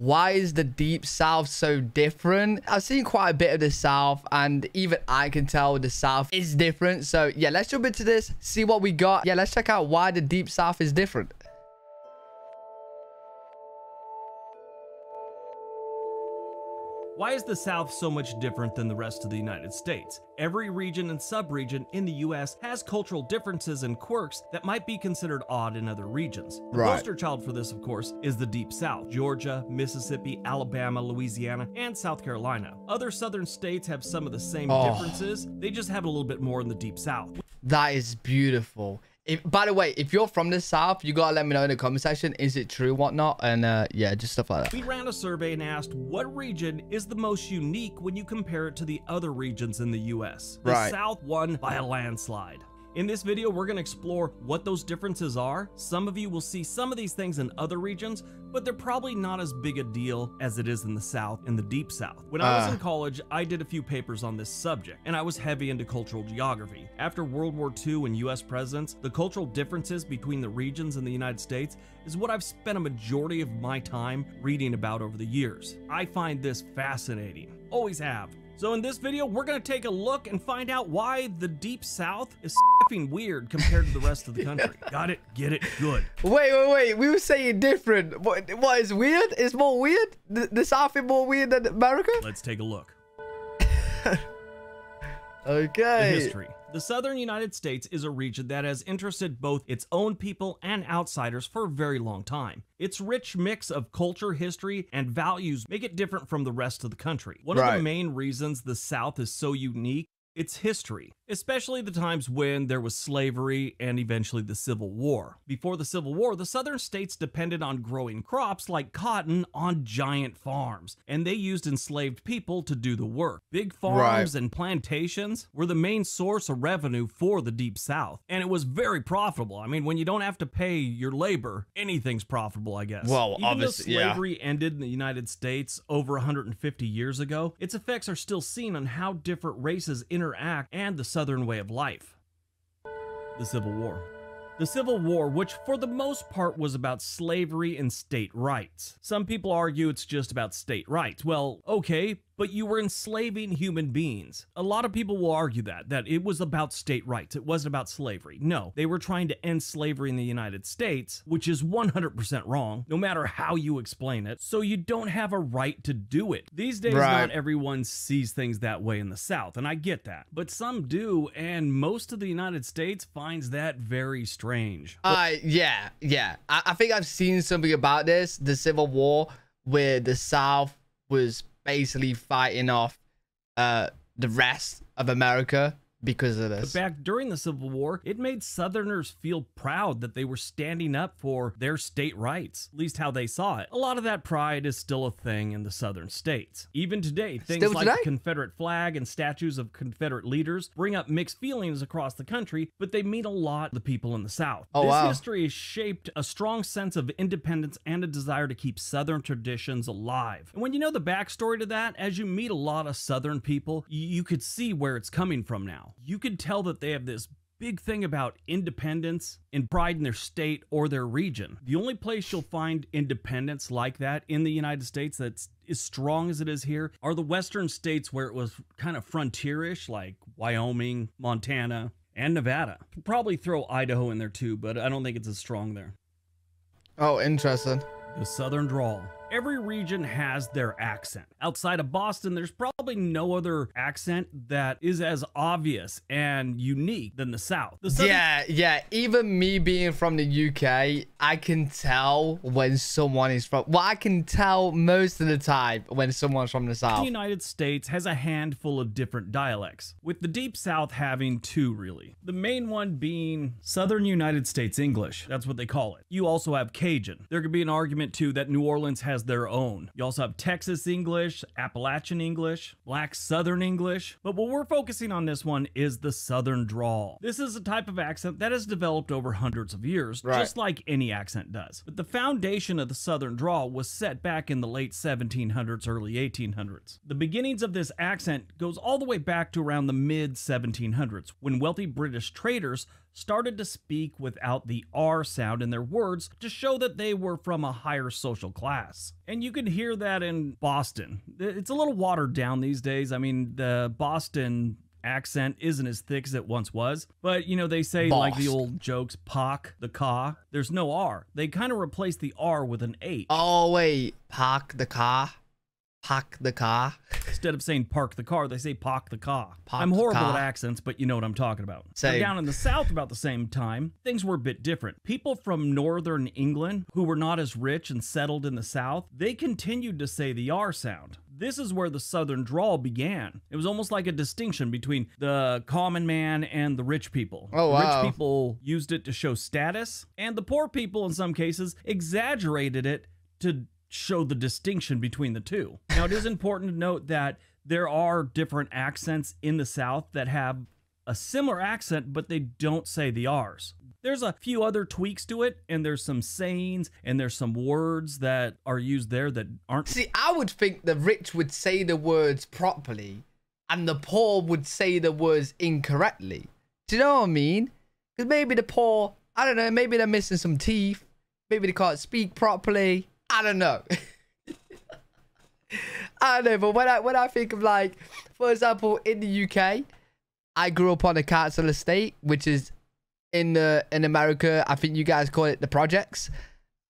why is the deep south so different? I've seen quite a bit of the south and even I can tell the south is different. So yeah, let's jump into this, see what we got. Yeah, let's check out why the deep south is different. Why is the South so much different than the rest of the United States? Every region and subregion in the US has cultural differences and quirks that might be considered odd in other regions. The Right. poster child for this, of course, is the Deep South Georgia, Mississippi, Alabama, Louisiana, and South Carolina. Other southern states have some of the same Oh. differences, they just have a little bit more in the Deep South. That is beautiful. If, by the way, if you're from the south, you gotta let me know in the comment section. Is it true, whatnot? And uh, yeah, just stuff like that. We ran a survey and asked what region is the most unique when you compare it to the other regions in the US. The Right. South won by a landslide. In this video, we're going to explore what those differences are. Some of you will see some of these things in other regions, but they're probably not as big a deal as it is in the South, in the Deep South. When I was Ah. in college, I did a few papers on this subject, and I was heavy into cultural geography. After World War II and US presidents, the cultural differences between the regions in the United States is what I've spent a majority of my time reading about over the years. I find this fascinating. Always have. So in this video, we're gonna take a look and find out why the Deep South is effing weird compared to the rest of the country. Got it? Get it? Good. Wait, wait, wait. We were saying different. What, what is weird? Is more weird? The, the south is more weird than America? Let's take a look. okay. The history. The southern United States is a region that has interested both its own people and outsiders for a very long time. Its rich mix of culture, history, and values make it different from the rest of the country. One of the main reasons the South is so unique its history, especially the times when there was slavery and eventually the Civil War. Before the Civil War, the southern states depended on growing crops like cotton on giant farms, and they used enslaved people to do the work. Big farms and plantations were the main source of revenue for the Deep South, and it was very profitable. I mean, when you don't have to pay your labor, anything's profitable, I guess. Well, Even though obviously, yeah. slavery ended in the United States over 150 years ago, its effects are still seen on how different races interact and the Southern way of life. The Civil War. The Civil War, which for the most part was about slavery and state rights. Some people argue it's just about state rights. Well, okay, but you were enslaving human beings. A lot of people will argue that, that it was about state rights. It wasn't about slavery. No, they were trying to end slavery in the United States, which is 100% wrong, no matter how you explain it. So you don't have a right to do it. These days, Right. not everyone sees things that way in the South, and I get that. But some do, and most of the United States finds that very strange. Uh, yeah, yeah. I, I think I've seen something about this. The Civil War, where the South was basically fighting off uh, the rest of America because of But this. back during the Civil War, it made Southerners feel proud that they were standing up for their state rights, at least how they saw it. A lot of that pride is still a thing in the Southern states. Even today, things Still like today? the Confederate flag and statues of Confederate leaders bring up mixed feelings across the country, but they mean a lot to the people in the South. Oh, this wow. history has shaped a strong sense of independence and a desire to keep Southern traditions alive. And when you know the backstory to that, as you meet a lot of Southern people, you could see where it's coming from now. You could tell that they have this big thing about independence and pride in their state or their region. The only place you'll find independence like that in the United States that's as strong as it is here are the western states where it was kind of frontierish, like Wyoming, Montana, and Nevada. Could probably throw Idaho in there too, but I don't think it's as strong there. Oh, interesting. The Southern Drawl. Every region has their accent. Outside of Boston, there's probably no other accent that is as obvious and unique than the South. The Southern Yeah, yeah. Even me being from the UK, I can tell when someone is from. Well, I can tell most of the time when someone's from the South. The. United States has a handful of different dialects, with the Deep South having two, really. The main one being Southern United States English. That's what they call it. You also have Cajun. There could be an argument, too, that New Orleans has their own. You also have Texas English, Appalachian English, Black Southern English. But what we're focusing on this one is the Southern drawl. This is a type of accent that has developed over hundreds of years, Right. just like any accent does. But the foundation of the Southern drawl was set back in the late 1700s, early 1800s. The beginnings of this accent goes all the way back to around the mid 1700s when wealthy British traders started to speak without the R sound in their words to show that they were from a higher social class. And you can hear that in Boston. It's a little watered down these days. I mean, the Boston accent isn't as thick as it once was. But, you know, they say like the old jokes, "Park the car. There's no R. They kind of replace the R with an H. Oh, wait. Park the car. Park the car. Instead of saying park the car, they say park the car. Park I'm horrible car. at accents, but you know what I'm talking about. Now, down in the South about the same time, things were a bit different. People from northern England who were not as rich and settled in the South, they continued to say the R sound. This is where the Southern drawl began. It was almost like a distinction between the common man and the rich people. Oh, wow. Rich people used it to show status, and the poor people, in some cases, exaggerated it to show the distinction between the two. Now, it is important to note that there are different accents in the South that have a similar accent, but they don't say the R's. There's a few other tweaks to it, and there's some sayings and there's some words that are used there that aren't. See, I would think the rich would say the words properly, and the poor would say the words incorrectly. Do you know what I mean? Because maybe the poor, I don't know, maybe they're missing some teeth, maybe they can't speak properly. I don't know. I don't know, but when I when I think of like, for example, in the UK, I grew up on a council estate, which is in the in America, I think you guys call it the projects.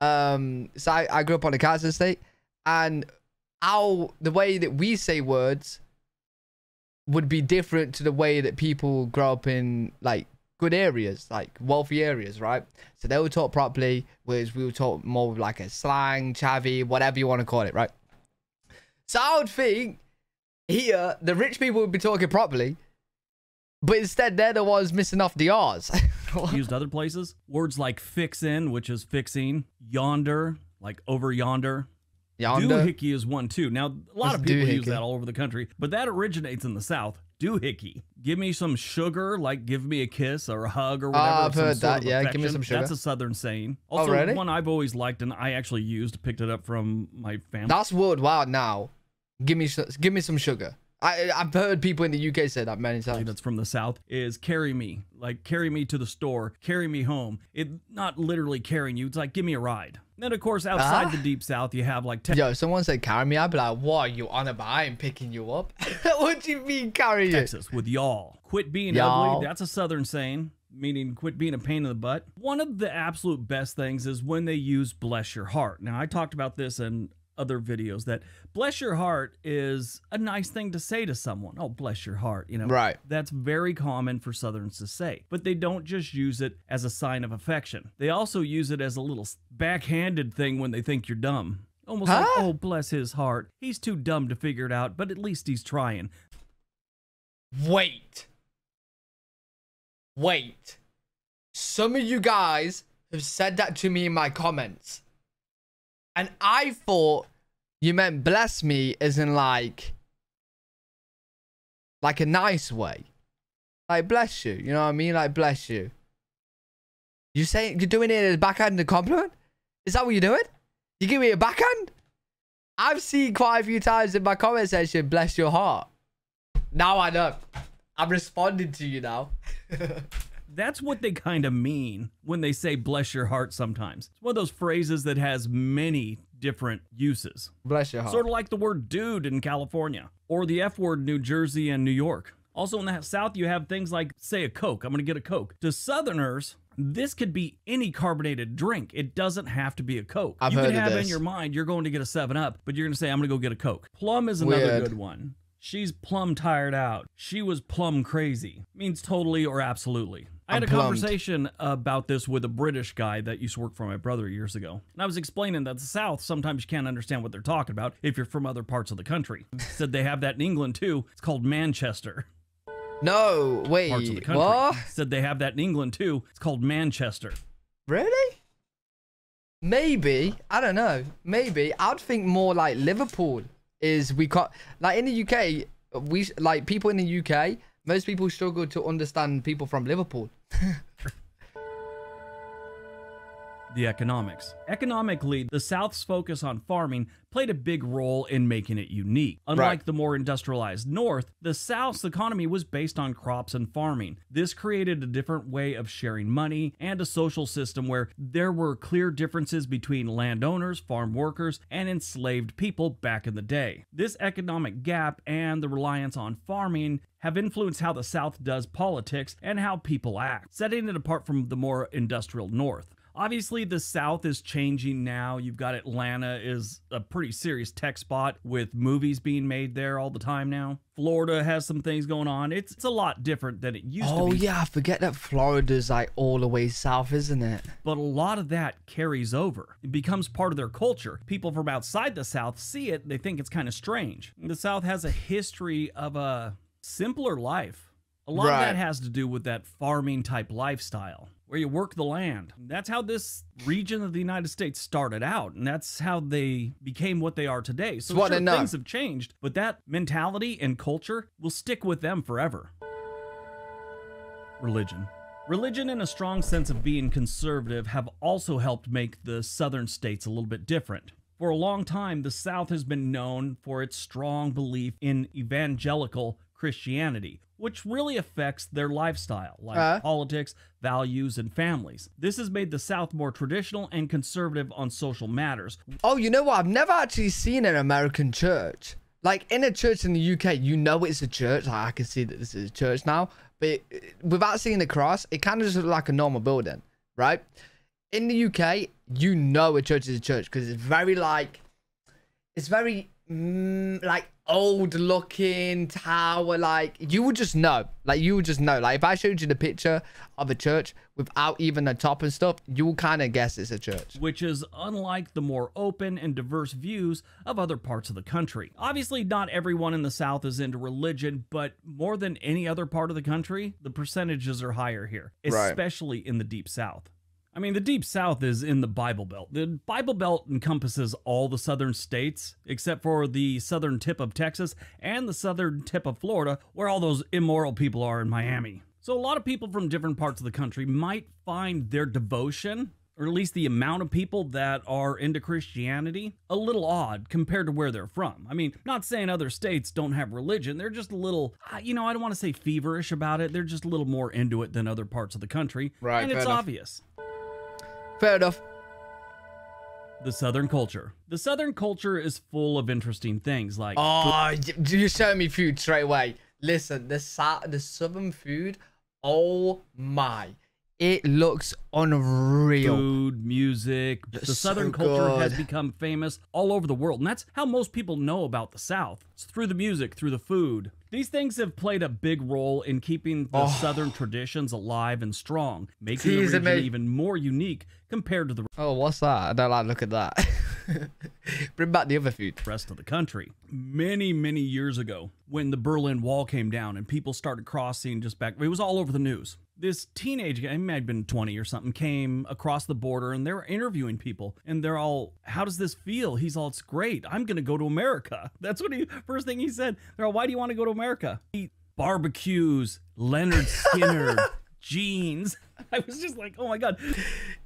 Um, so I, I grew up on a council estate, and how the way that we say words would be different to the way that people grow up in like good areas, like wealthy areas, right? So they would talk properly, whereas we would talk more like a slang, chavvy, whatever you want to call it, right? So I would think here the rich people would be talking properly, but instead they're the ones missing off the R's. used other places. Words like fixin, which is fixing, yonder, like over yonder. Yonder. Doohickey is one too. Now, a lot What's of people use that all over the country, but that originates in the South. Doohickey. Give me some sugar, like give me a kiss or a hug or ah, whatever. Uh, I've heard that. Yeah, give me some sugar. That's a Southern saying. Also, oh, one I've always liked and I actually used, picked it up from my family. That's worldwide now. Give me, give me some sugar. I, I've heard people in the UK say that many times. That's from the South. Is carry me, like carry me to the store, carry me home. It not literally carrying you. It's like give me a ride. And then of course outside uh, the deep South, you have like. Yo, someone said carry me. I'd be like, what? Are you on about? I am picking you up. what do you mean carry Texas with y'all. Quit being ugly. That's a Southern saying meaning quit being a pain in the butt. One of the absolute best things is when they use bless your heart. Now, I talked about this in other videos that bless your heart is a nice thing to say to someone. Oh, bless your heart, you know. Right. That's very common for Southerns to say. But they don't just use it as a sign of affection. They also use it as a little backhanded thing when they think you're dumb. Almost huh? like, oh, bless his heart. He's too dumb to figure it out, but at least he's trying. Wait. Wait. Some of you guys have said that to me in my comments. And I thought you meant bless me as in like, like a nice way. Like bless you, you know what I mean? Like bless you. You saying you're doing it as a backhand a compliment? Is that what you're doing? You give me a backhand? I've seen quite a few times in my comment section, bless your heart. Now I know. I'm responding to you now. That's what they kind of mean when they say bless your heart sometimes. It's one of those phrases that has many different uses. Bless your heart. Sort of like the word dude in California or the F word New Jersey and New York. Also in the South, you have things like, say, a Coke. I'm going to get a Coke. To Southerners, this could be any carbonated drink. It doesn't have to be a Coke. I've you can have in your mind you're going to get a 7 Up, but you're going to say, I'm going to go get a Coke. Plum is another Weird. good one. She's plum tired out. She was plum crazy. Means totally or absolutely. I had a conversation about this with a British guy that used to work for my brother years ago. And I was explaining that the South, sometimes you can't understand what they're talking about if you're from other parts of the country. Said they have that in England too. It's called Manchester. No, wait. Parts of the country. What? Said they have that in England too. It's called Manchester. Really? Maybe. I don't know. Maybe. I'd think more like Liverpool is we got like in the UK, we like people in the UK, most people struggle to understand people from Liverpool. the economics. Economically, the South's focus on farming played a big role in making it unique. Unlike Right. the more industrialized North, the South's economy was based on crops and farming. This created a different way of sharing money and a social system where there were clear differences between landowners, farm workers, and enslaved people back in the day. This economic gap and the reliance on farming have influenced how the South does politics and how people act, setting it apart from the more industrial North. Obviously, the South is changing now. You've got Atlanta is a pretty serious tech spot with movies being made there all the time now. Florida has some things going on. It's, it's a lot different than it used Oh to be. Oh, yeah, I forget that Florida's like all the way south, isn't it? But a lot of that carries over. It becomes part of their culture. People from outside the South see it, they think it's kind of strange. The South has a history of a simpler life. A lot of that has to do with that farming type lifestyle where you work the land. That's how this region of the United States started out, and that's how they became what they are today. So sure, things have changed, but that mentality and culture will stick with them forever. Religion. Religion and a strong sense of being conservative have also helped make the southern states a little bit different. For a long time, the South has been known for its strong belief in evangelical Christianity, which really affects their lifestyle, like Uh. politics, values, and families. This has made the South more traditional and conservative on social matters, Oh, you know what? I've never actually seen an American church. Like in a church in the UK, you know it's a church. Like I can see that this is a church now, but it, without seeing the cross, it kind of just looks like a normal building, right? In the UK, you know a church is a church because it's very like, it's very mm, like old looking tower. Like you would just know, like you would just know. Like if I showed you the picture of a church without even the top and stuff, you will kind of guess it's a church. which is unlike the more open and diverse views of other parts of the country. Obviously, not everyone in the South is into religion, but more than any other part of the country, the percentages are higher here, Right. especially in the Deep South. I mean, the Deep South is in the Bible Belt. The Bible Belt encompasses all the southern states, except for the southern tip of Texas and the southern tip of Florida, where all those immoral people are in Miami. So, a lot of people from different parts of the country might find their devotion, or at least the amount of people that are into Christianity, a little odd compared to where they're from. I mean, not saying other states don't have religion, they're just a little, you know, I don't want to say feverish about it. They're just a little more into it than other parts of the country. Right, And it's enough. obvious. Fair enough. The Southern culture. The Southern culture is full of interesting things like Oh, you show me food straight away. Listen, the sa- the southern food. Oh my, it looks unreal. food, music. The so Southern culture has become famous all over the world, and that's how most people know about the South. It's through the music, through the food. These things have played a big role in keeping the Oh. Southern traditions alive and strong, making the region even more unique compared to the Oh, what's that? I don't like look at that. Bring back the other food. rest of the country. Many, many years ago, when the Berlin Wall came down and people started crossing just back, it was all over the news. This teenage guy, he might have been 20 or something, came across the border and they were interviewing people. And they're all, How does this feel? He's all, It's great. I'm going to go to America. That's what he, first thing he said. They're all, Why do you want to go to America? He barbecues, Lynyrd Skynyrd, jeans. I was just like, Oh my God.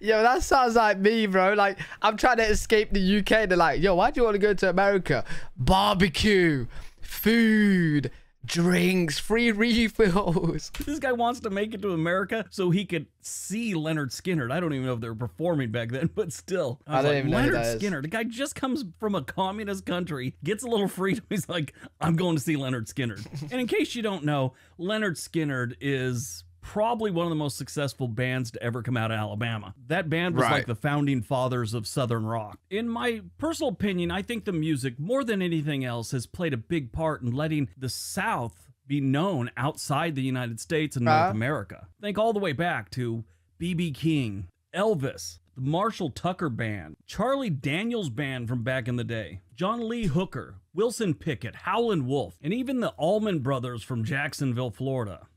Yo, that sounds like me, bro. Like I'm trying to escape the UK. They're like, yo, why do you want to go to America? Barbecue, food, drinks, free refills. This guy wants to make it to America so he could see Lynyrd Skynyrd. I don't even know if they were performing back then, but still. I was don't like, even know Lynyrd that is. Skynyrd. The guy just comes from a communist country, gets a little freedom. He's like, I'm going to see Lynyrd Skynyrd. and in case you don't know, Lynyrd Skynyrd is probably one of the most successful bands to ever come out of Alabama. That band was Right. like the founding fathers of Southern rock. In my personal opinion, I think the music, more than anything else, has played a big part in letting the South be known outside the United States and North Uh-huh. America. Think all the way back to B.B. King, Elvis, the Marshall Tucker Band, Charlie Daniels Band from back in the day, John Lee Hooker, Wilson Pickett, Howlin' Wolf, and even the Allman Brothers from Jacksonville, Florida.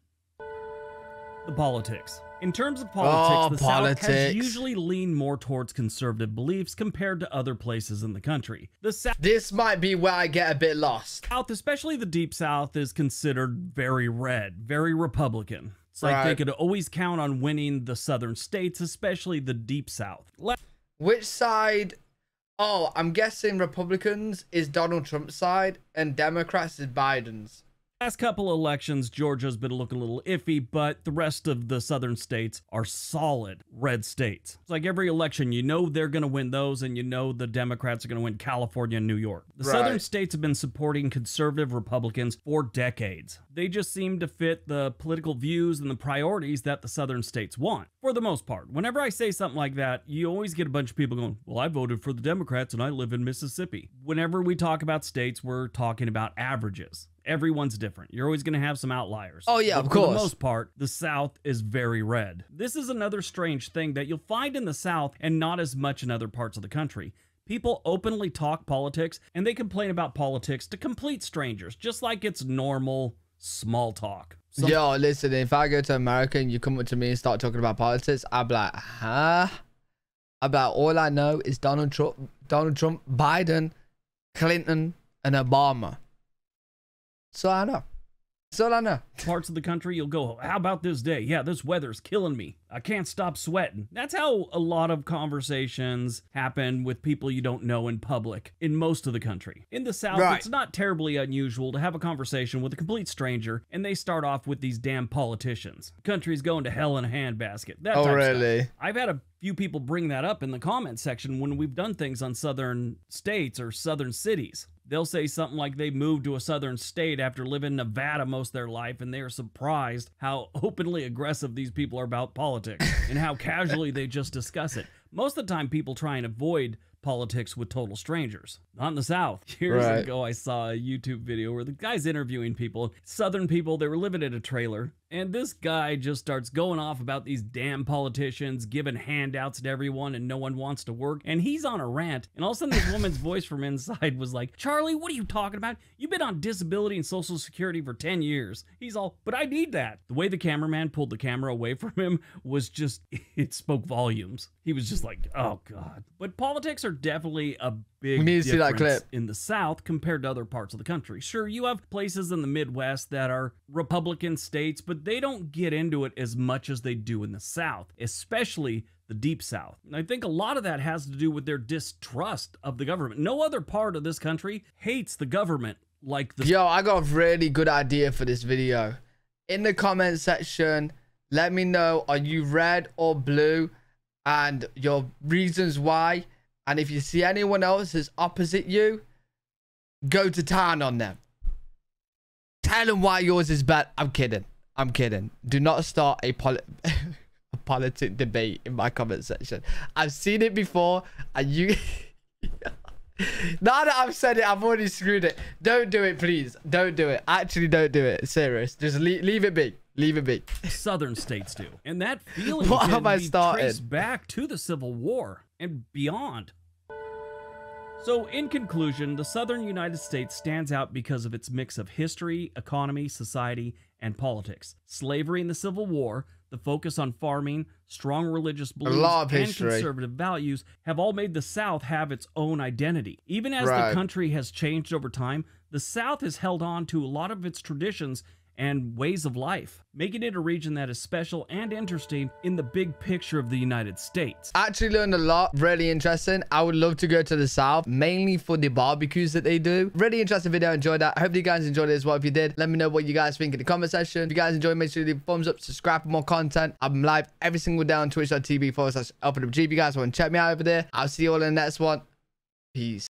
The politics. In terms of politics, Oh, the South has usually leaned more towards conservative beliefs compared to other places in the country. The South This might be where I get a bit lost. South, especially the Deep South, is considered very red, very Republican. It's like they could always count on winning the southern states, especially the deep south. La- Which side? Oh, I'm guessing Republicans is Donald Trump's side and Democrats is Biden's. Last couple elections, Georgia's been looking a little iffy, but the rest of the southern states are solid red states. It's like every election, you know they're going to win those, and you know the Democrats are going to win California and New York. The southern states have been supporting conservative Republicans for decades. They just seem to fit the political views and the priorities that the southern states want, for the most part. Whenever I say something like that, you always get a bunch of people going, Well, I voted for the Democrats and I live in Mississippi. Whenever we talk about states, we're talking about averages. Everyone's different. You're always going to have some outliers. Oh, yeah, But of course. For the most part, the South is very red. This is another strange thing that you'll find in the South and not as much in other parts of the country. People openly talk politics and they complain about politics to complete strangers, just like it's normal small talk. Some- Yo, listen, if I go to America and you come up to me and start talking about politics, I'll be like, huh? I'll like, all I know is Donald Trump, Donald Trump, Biden, Clinton, and Obama. So I know. That's all I know. parts of the country, you'll go, How about this day? Yeah, this weather's killing me. I can't stop sweating. That's how a lot of conversations happen with people you don't know in public in most of the country. In the South, Right. it's not terribly unusual to have a conversation with a complete stranger and they start off with these damn politicians. Country's going to hell in a handbasket. That Oh, really? I've had a few people bring that up in the comment section when we've done things on southern states or southern cities. They'll say something like they moved to a southern state after living in Nevada most of their life and they are surprised how openly aggressive these people are about politics and how casually they just discuss it. Most of the time, people try and avoid politics with total strangers. Not in the South. Years Right. ago, I saw a YouTube video where the guy's interviewing people, Southern people, they were living in a trailer, and this guy just starts going off about these damn politicians giving handouts to everyone and no one wants to work. And he's on a rant, and all of a sudden, this woman's voice from inside was like, Charlie, what are you talking about? You've been on disability and social security for 10 years. He's all, but I need that. The way the cameraman pulled the camera away from him was just, it spoke volumes. He was just like, oh God. But politics are definitely a big need to see that difference clip. in the South compared to other parts of the country. Sure, you have places in the Midwest that are Republican states, but they don't get into it as much as they do in the South, especially the Deep South. And I think a lot of that has to do with their distrust of the government. No other part of this country hates the government like the Yo, I got a really good idea for this video. In the comment section, let me know are you red or blue and your reasons why. And if you see anyone else that's opposite you, go to town on them. Tell them why yours is bad. I'm kidding. I'm kidding. Do not start a, poli- a politic debate in my comment section. I've seen it before and you... Now that I've said it, I've already screwed it. Don't do it, please. Don't do it. Actually, don't do it. Serious. Just leave, leave it be. Leave it be. southern states do. And that feeling What can be started? traced back to the Civil War and beyond. So, in conclusion, the southern United States stands out because of its mix of history, economy, society, and politics. Slavery and the Civil War, the focus on farming, strong religious beliefs, and conservative values have all made the South have its own identity. Even as Right. the country has changed over time, the South has held on to a lot of its traditions and ways of life, making it a region that is special and interesting in the big picture of the United States. I actually learned a lot. Really interesting. I would love to go to the south, mainly for the barbecues that they do. Really interesting video. Enjoyed that. I hope you guys enjoyed it as well. If you did, let me know what you guys think in the comment section. If you guys enjoyed, make sure you leave a thumbs up, subscribe for more content. I'm live every single day on twitch.tv forward slash. If you guys want to check me out over there, I'll see you all in the next one. Peace.